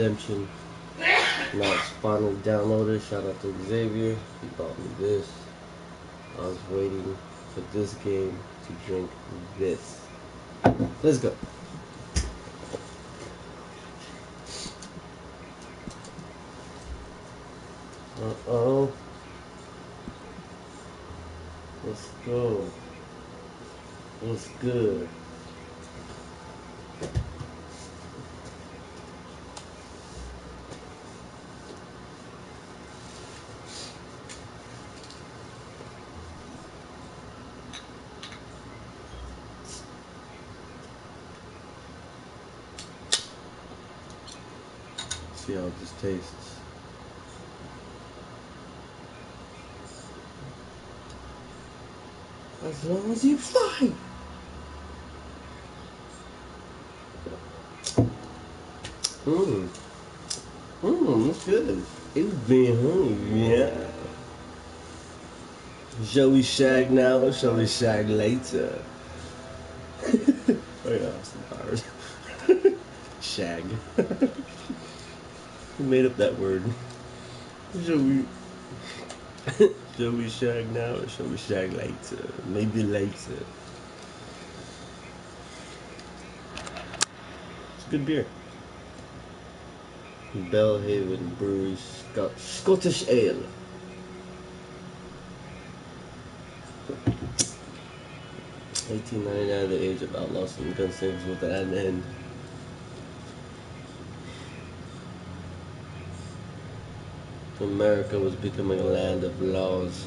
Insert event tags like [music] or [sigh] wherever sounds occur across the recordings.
Redemption. Now it's finally downloaded. Shout out to Xavier. He bought me this. I was waiting for this game to drink this. Let's go. Uh oh. Let's go. What's good? See how this tastes. As long as you fly. Mmm. Mmm, that's good. It's been hungry, yeah. Shall we shag now or shall we shag later? [laughs] oh yeah, Austin Powers. [laughs] shag. [laughs] Who made up that word? Shall we [laughs] shall we shag now or shall we shag later? Maybe later. It's good beer. Belhaven Brewery Scot- Scottish Ale. Eighteen ninety nine, the age of outlaws and gunslingers with an end. America was becoming a land of laws.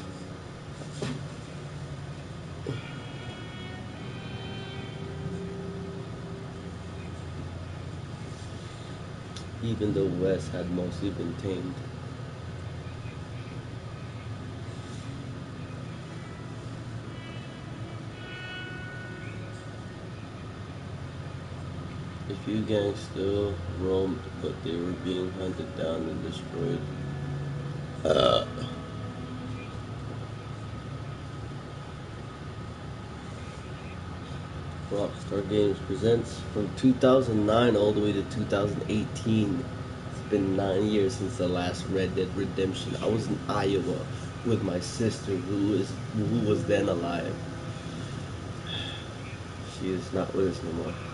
Even the West had mostly been tamed. A few gangs still roamed, but they were being hunted down and destroyed. Uh, Rockstar Games presents from 2009 all the way to 2018. It's been nine years since the last Red Dead Redemption. I was in Iowa with my sister, who is who was then alive. She is not with us no more.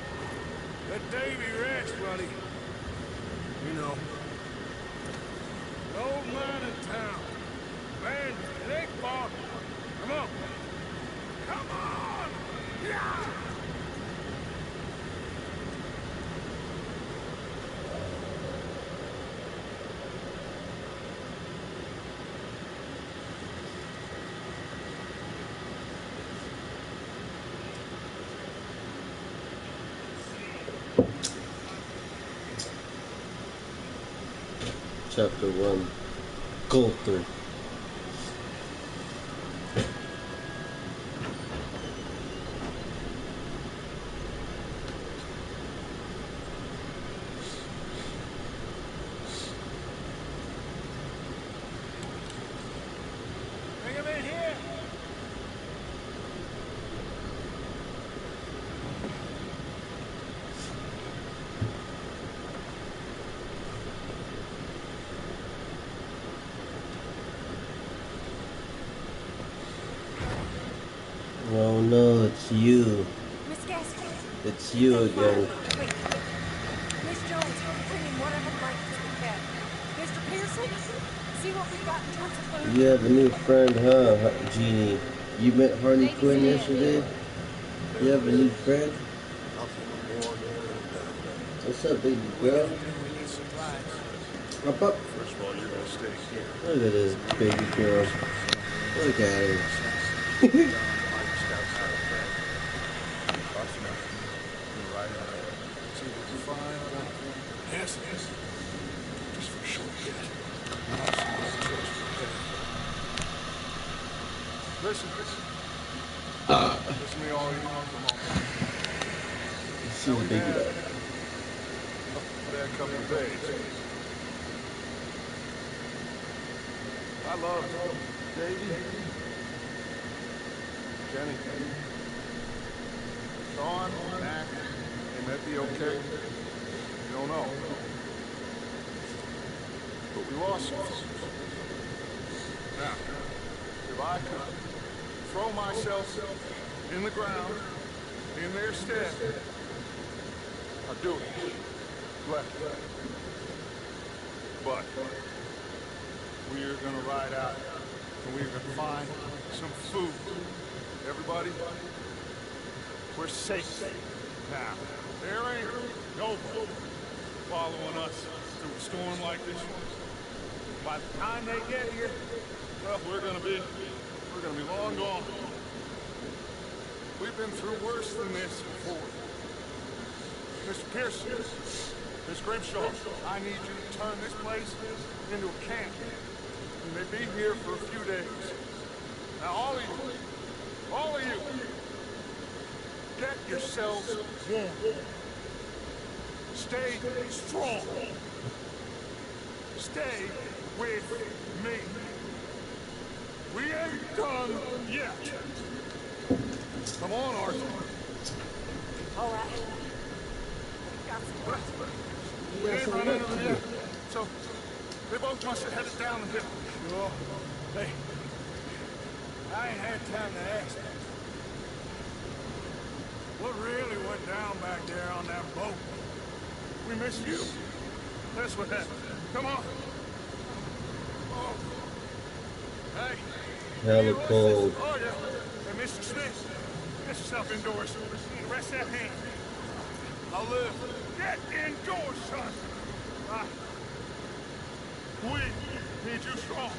That Davy Ranch, buddy. You know. An old man in town. Man, ain't far. Come on. Chapter 1 Colter. Bring him in here! Oh no, it's you. Miss Gaskell. It's you again. Wait. Miss Jones, bring in whatever blankets we can. Mr. Pierce, See, see what we got in terms of food? You have a new friend, huh, Jeannie? You met Harley Ladies Quinn and yesterday? You have a new friend? Nothing more than What's up, baby girl? We need supplies. Up, up. First of all, you're gonna stay here. Look at this baby girl. Look at her. Mike scouts out a friend. Cost nothing. You're right on it. See what you find. Yes, yes. Just for a short bit. I'll see what the choice we have. Listen, listen. Ah. Listen to me all you know for a moment. See the baby dog. Bad couple of days. I love Davy. Jenny. Sean, Mac, they may be okay. You don't know. But we lost. Now, if I could throw myself in the ground in their stead, I'd do it. Gladly. We are gonna ride out and we're gonna find some food. Everybody, we're safe now. There ain't nobody following us through a storm like this. By the time they get here, well, we're gonna be, we're gonna be long gone. We've been through worse than this before. Mr. Pearson, Miss Grimshaw, I need you to turn this place into a camp. Be here for a few days. Now, all of you, all of you, get yourselves warm. Stay strong. Stay with me. We ain't done yet. Come on, Arthur. All right. Got some work. We ain't run into them yet. So, they both must have headed down the hill. Sure. Hey, I ain't had time to ask. What really went down back there on that boat? We missed you. That's what happened. Come on. Oh. Hey. Hella cold. Oh, yeah. Hey, Mr. Smith. Get yourself indoors. And rest that hand. I'll live. Get indoors, son. We need you strong.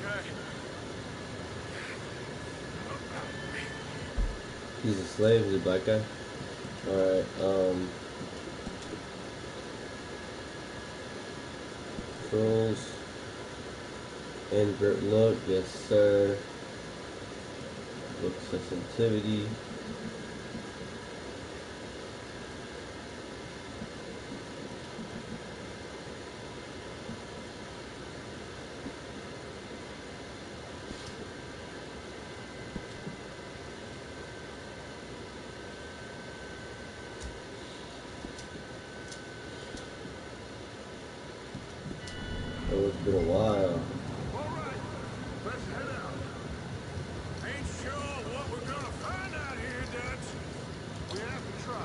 Okay. He's a slave, he's a black guy. Alright, um. Controls. Invert look, yes sir. Look sensitivity. A while. All right. Let's head out. Ain't sure what we're gonna find out here, Dutch. We have to try.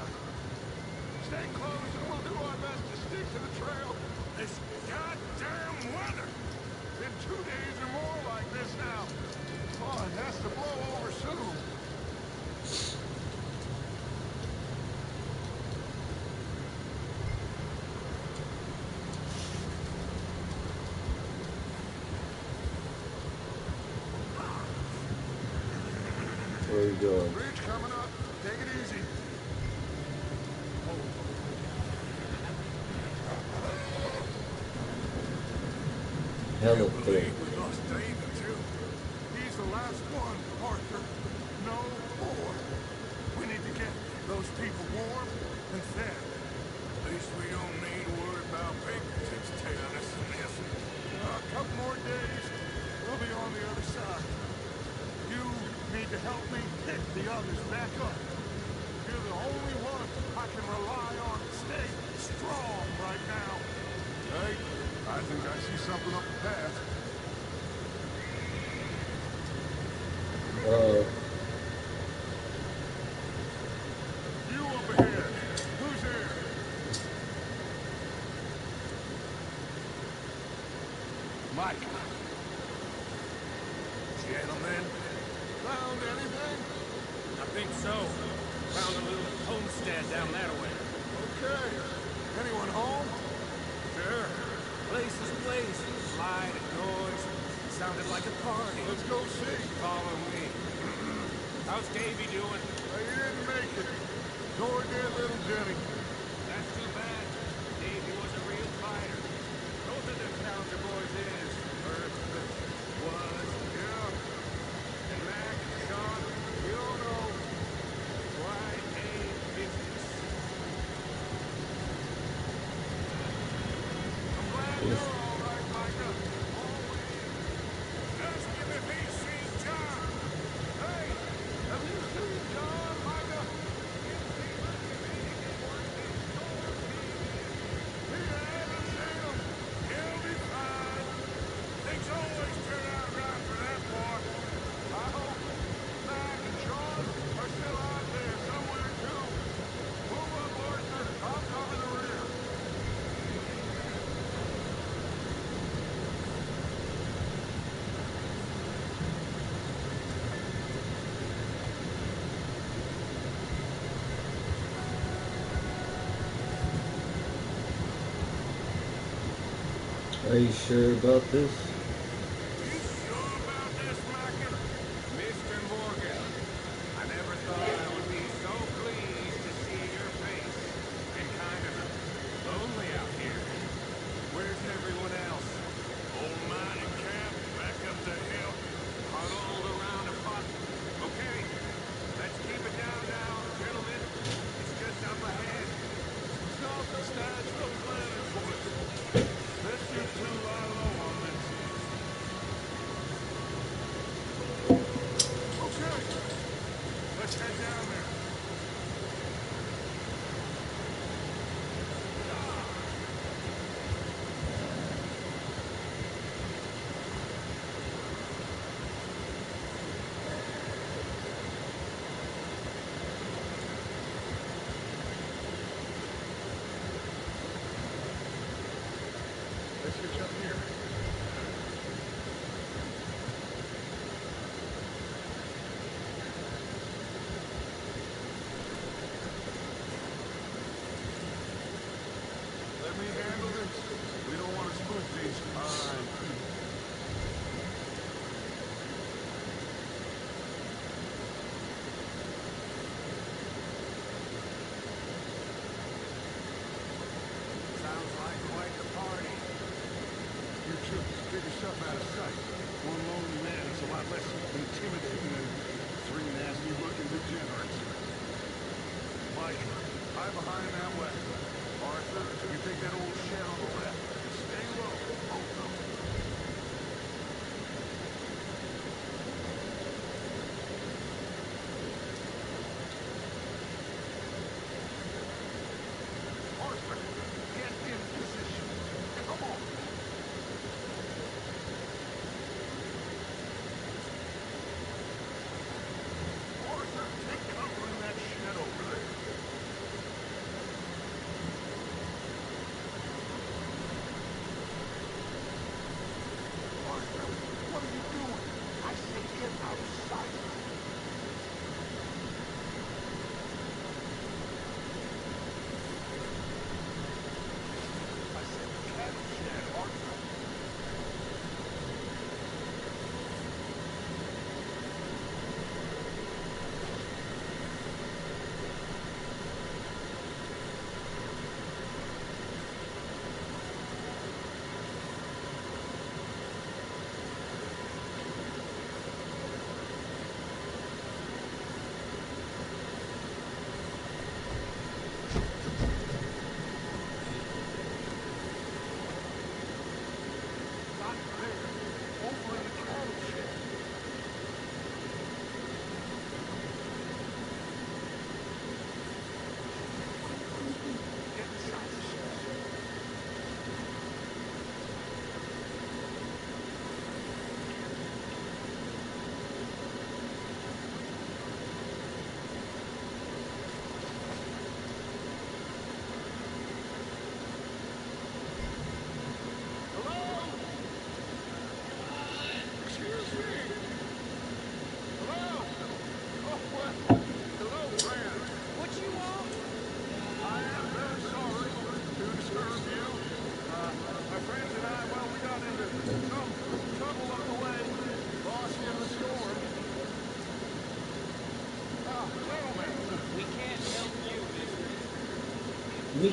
Stay close and we'll do our best to stick to the trail. This goddamn weather. Been two days or more like this now. Oh, it has to blow over soon. Where are we going? Bridge coming up. Take it easy. David, too. He's the last one. No more. We need to get those people warm and fed. At least we don't need to worry about Pinkerton's tailing us in this. Uh, a couple more days, we'll be on the other side. You need to help me pick the others back up. You're the only one I can rely on stay strong right now. Hey, I think I see something up the path. Uh, You up ahead. Who's there? Mike. Gentlemen, Found anything? I think so. Found a little homestead down that way. Okay. Anyone home? Sure. Place is place. Light and noise. Sounded like a party. Let's go see. Follow me. How's Davy doing? He didn't make it. Nor did little Jenny. That's too bad. Davy was a real fighter. Both of them Townsend boys is. Or was. Yeah. And Mac and Sean, you don't know. Quite a business. I'm glad you're all right, Micah. Always. Ask him if he's seen John. Hey, have you seen John, Micah? He hasn't seen him. He'll be fine. Things always turn out right for that boy. I hope Mac and Sean are still out there somewhere, too. Move up, Arthur. I'll cover the rear. Are you sure about this?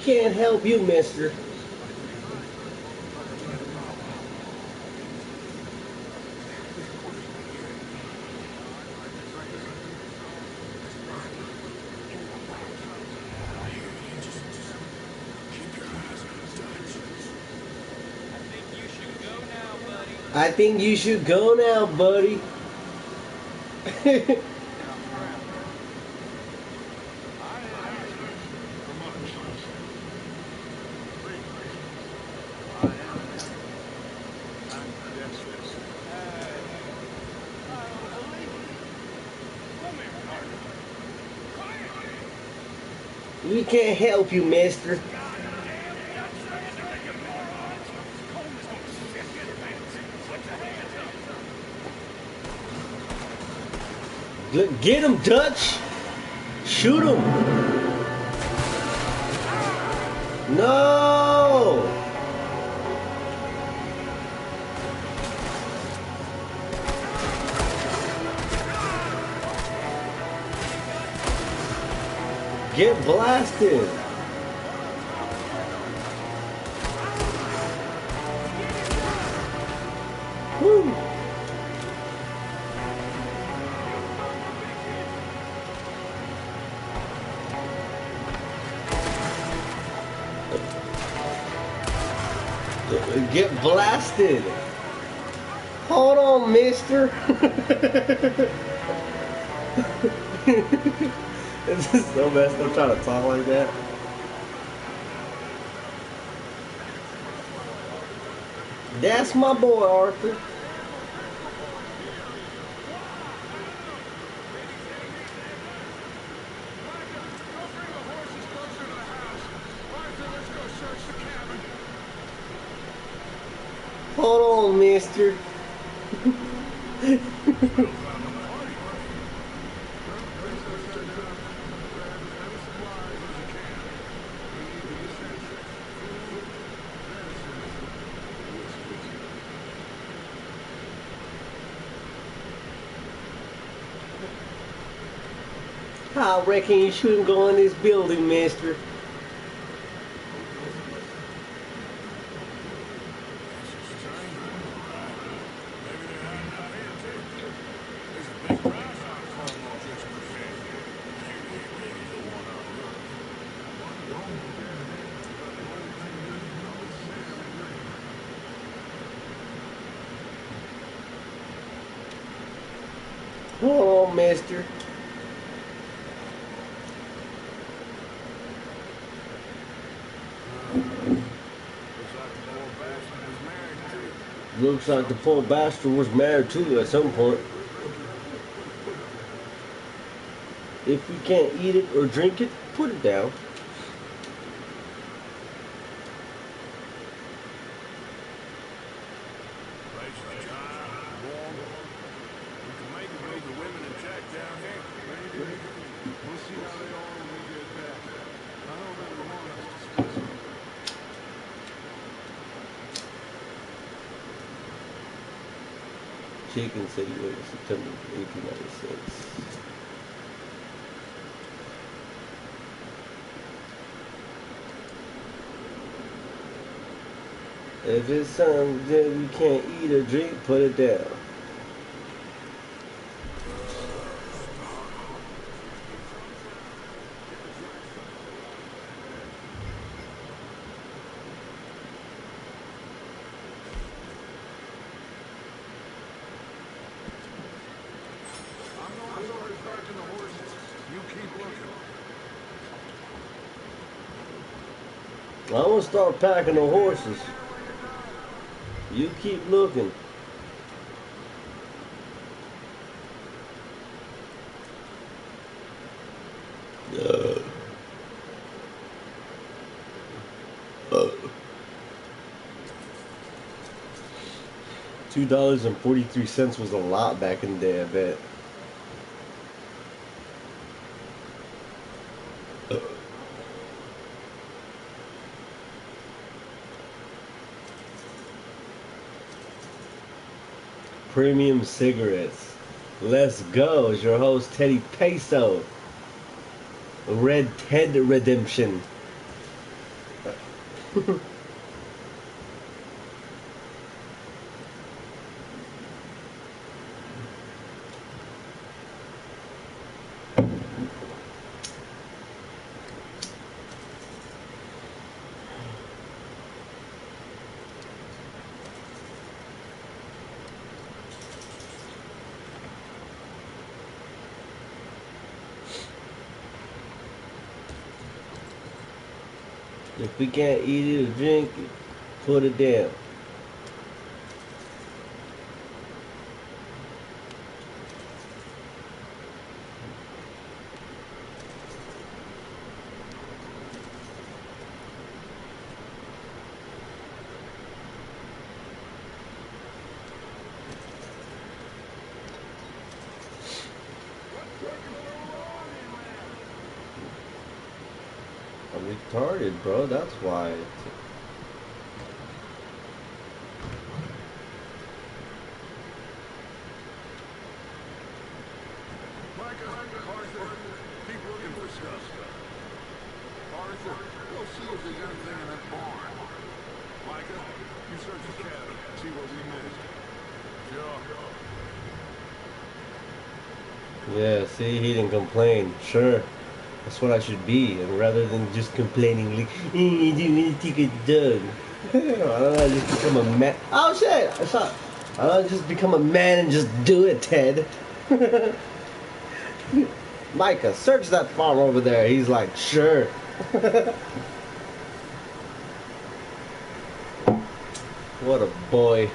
Can't help you, mister. I think you should go now, buddy. [laughs] can't help you, mister. Get get him, Dutch! Shoot him! No! Get blasted! Woo! Get blasted! Hold on, mister! [laughs] [laughs] this is so messed up trying to talk like that. That's my boy, Arthur. Go bring the horses closer to the house. Arthur, let's go search the cabin. Hold on, mister. I reckon you shouldn't go in this building, mister. Hold on, mister. Looks like the poor bastard was married too at some point. If you can't eat it or drink it, put it down. We'll see how they are when we get back. I hope they want us to spend some Chicken City was September 1896. If it's something that you can't eat or drink, put it down. I'm going to start parking the horses. You keep looking. I'm gonna start packing the horses. You keep looking. Uh. Uh. Two dollars and forty-three cents was a lot back in the day, I bet. Premium Cigarettes. Let's go. It's your host, Teddy Peso. Red Ted Redemption. [laughs] If we can't eat it or drink it, put it down. I'm retarded, bro. That's why. Micah, Arthur, keep looking for stuff. Arthur, go see if there's anything in that barn. Micah, you search the cabin, see what we missed. Sure. Yeah, see, he didn't complain. Sure. That's what I should be. Rather than just complaining, like, eh, I didn't take a dog. I just become a man. Oh shit! I shot. I just become a man and just do it, Ted. [laughs] Micah, search that farm over there. He's like, sure. [laughs] what a boy.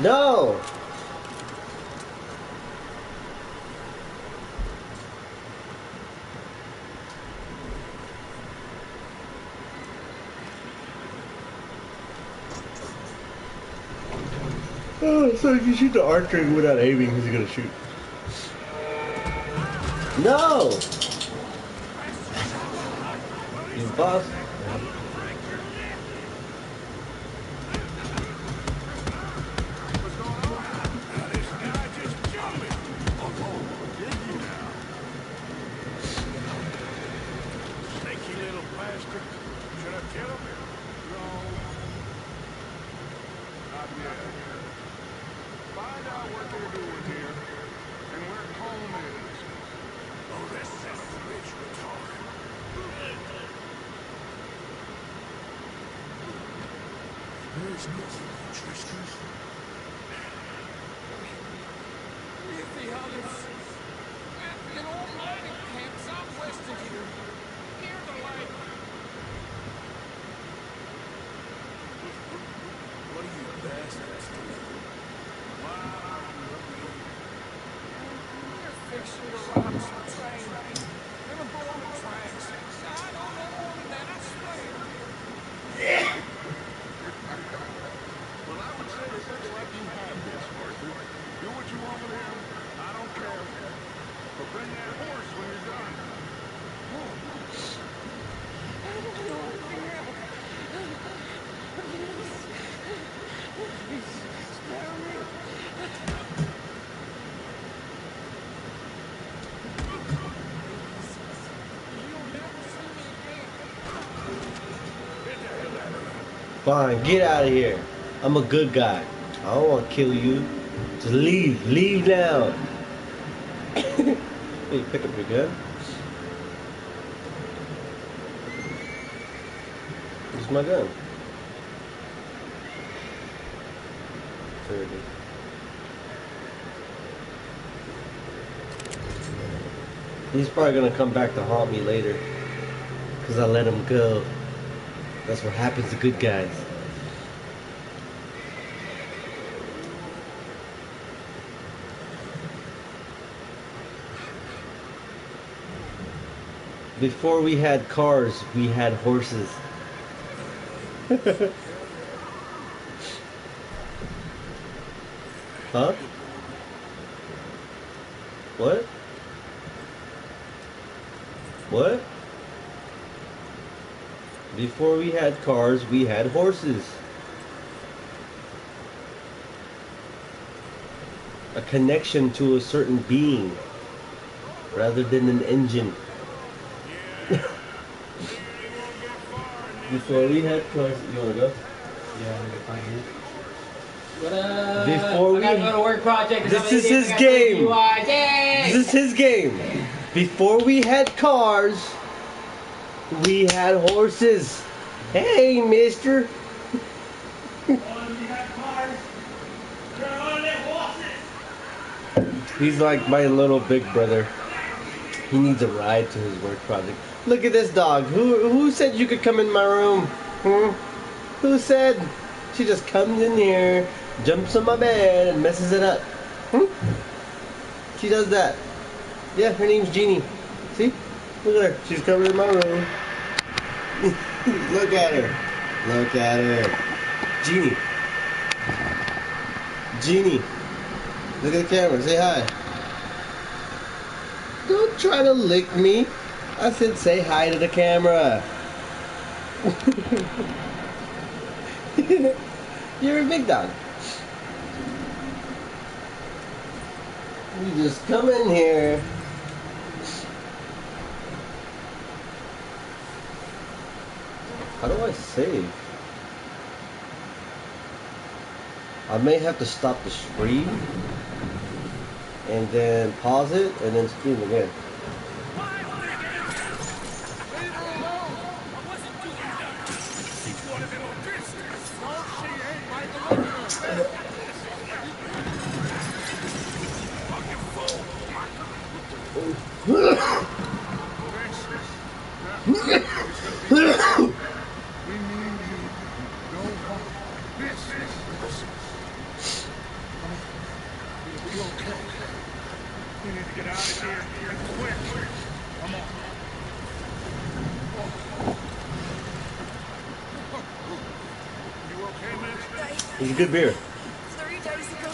No! Oh, so if you shoot the archer without aiming, who's gonna shoot? No! You boss. What they're doing here and where Colm is. Oh, a bitch will talk. There's nothing interesting. With the others. At an old mining camp southwest of here. Near the lake. What are you bastards doing? Wow, We're fixing to rob some train. Gonna blow the tracks. I don't know more than that, I swear. Well, I would say it looks like you have this, Arthur. Do what you want with him. I don't care. But bring that horse when you're done. I don't know anything else. Please, spare me. You'll never see me again. Get the hell out of here. Fine, get out of here. I'm a good guy. I don't want to kill you. Just leave. Leave now. [coughs] hey, pick up your gun. Where's my gun? There it is. He's probably gonna come back to haunt me later. Cause I let him go. That's what happens to good guys. Before we had cars, we had horses. [laughs] huh? What? What? Before we had cars, we had horses. A connection to a certain being rather than an engine. Yeah. you ain't gonna get far in Before we had cars, you wanna go? Yeah, I'm gonna find it. What up? Before I gotta go to work project. 'cause This is his I got three game. This is his game. Before we had cars, we had horses. Hey, mister. He's like my little big brother. He needs a ride to his work project. Look at this dog. Who who said you could come in my room? Hmm? Who said? She just comes in here, jumps on my bed, and messes it up. Hmm? She does that. Yeah, her name's Jeannie. See? Look at her. She's coming in my room. [laughs] Look at her. Look at her. Jeannie. Jeannie. Look at the camera. Say hi. Don't try to lick me. I said say hi to the camera. [laughs] You're a big dog. You just come in here. How do I save? I may have to stop the stream and then pause it and then stream again. We need you. Go home. This is. You'll be okay. We need to get out of here and quick. Come on. You okay, miss? It's a good beer. Three days ago.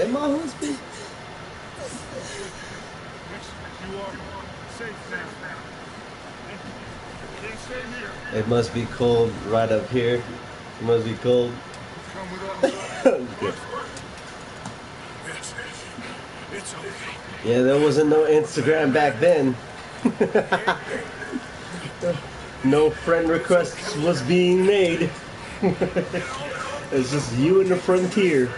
And my husband. And my husband. You are safe now. Can't stay near. It must be cold right up here. It must be cold. Come with us. Okay. Yes, it's okay. Yeah, there wasn't no Instagram back then. [laughs] no friend requests was being made. [laughs] it's just you and the frontier.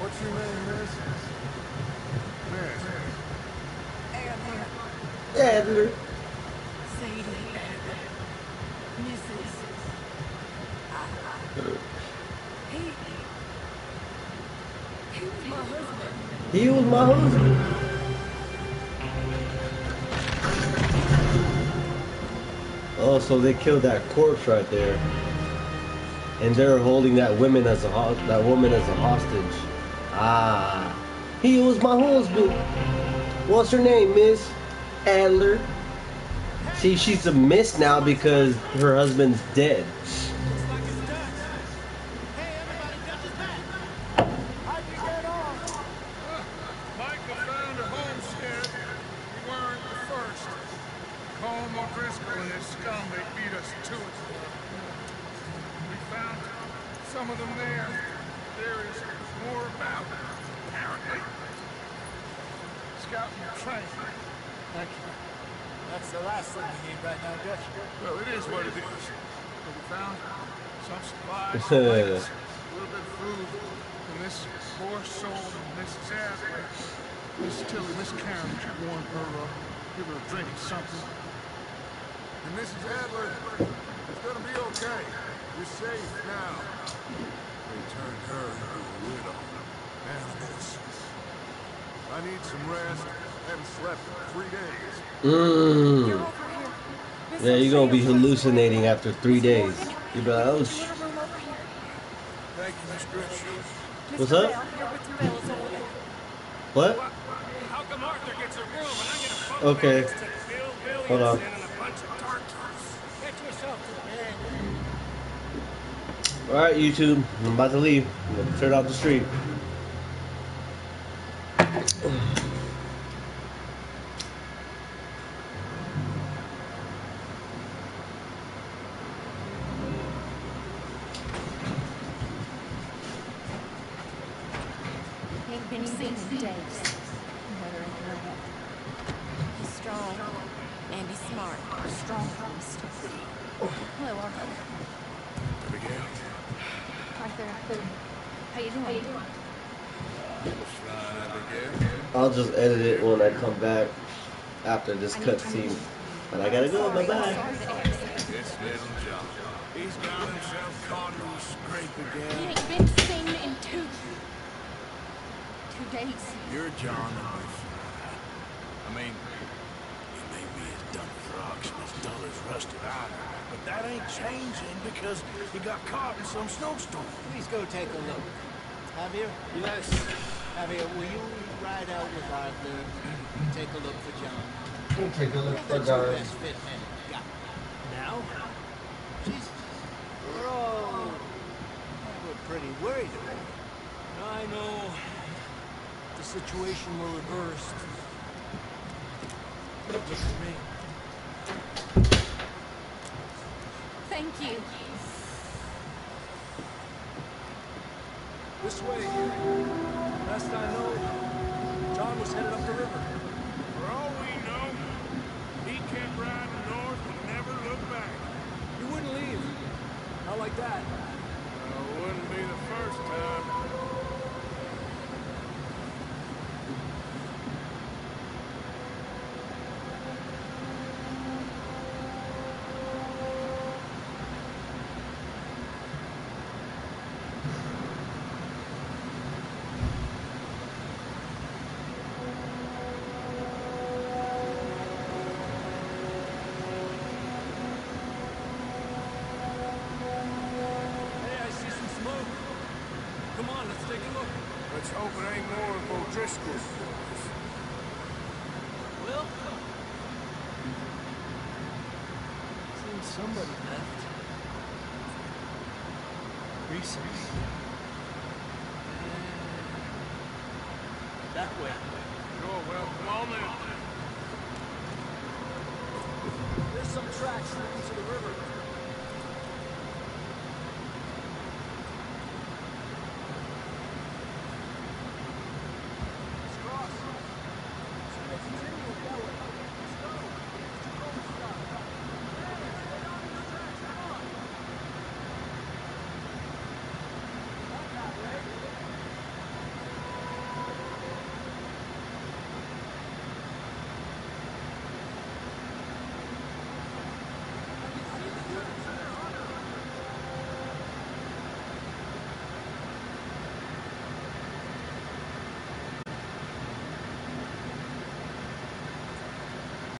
What's your name, miss? Miss. Adler. Adler. Sadie. Mrs. He. He was my husband. He was my husband. So they killed that corpse right there, and they're holding that woman as a that woman as a hostage. Ah, he was my husband. What's her name, Miss Adler? See, she's a miss now because her husband's dead. Micah found a homestead. We weren't the first. Colm O'Driscoll and his scum, they beat us to it. We found some of them there. There is more about, apparently. Scouting your train. Thank you. That's the last thing we need right now, Dutch. Well, it is what it is. But we some supplies, blankets, a little bit of food, and this poor soul, Mrs. Adler, Miss Tilly, Miss Karen, warned her up, give her a drink or something. And Mrs. Adler, it's gonna be okay. You're safe now. They turned her into a widow. Animals. I need some rest. I Haven't slept in three days. You're Mmm. over here. Miss Yeah, you're gonna be hallucinating after three days. You be like, sh- a room over here. Thank you, Miss. What's up? Bell, here with your mail is over what? How come Arthur gets a room and I get a phone Okay. next to Bill Hold on. Williamson and a bunch of tartars? Get yourself to bed. All right, YouTube. I'm about to leave. Turn off the stream. anything in days. Whether. He's strong, and he's smart. Strong. Hello, Arthur. Abigail. Arthur, how you doing? How you doing? I'll just edit it when I come back after this cutscene. But I gotta go, bye bye. This little. He's got himself caught in a scrape again two. You're John and. I mean, he may be as dumb as rocks and as dull as rusted iron, but that ain't changing because he got caught in some snowstorm. Please go take a look. Javier? Yes. Javier, will you ride out with Arthur? and [clears throat] Take a look for John. We'll take a look for That's your Gar. best fit man. Yeah. Now? Jesus. We're. We're pretty worried about it. I know the situation were reversed. Look at me. Thank you. This way. Last I know, John was headed up the river. For all we know, he kept riding north and never looked back. He wouldn't leave. Not like that. Well, wouldn't be the first time. Hey, I see some smoke. Come on, let's take a look. Let's hope it ain't more of O'Driscoll's. Well, seems somebody left. Recently. Uh, that way. Sure, well, come on then. There's some tracks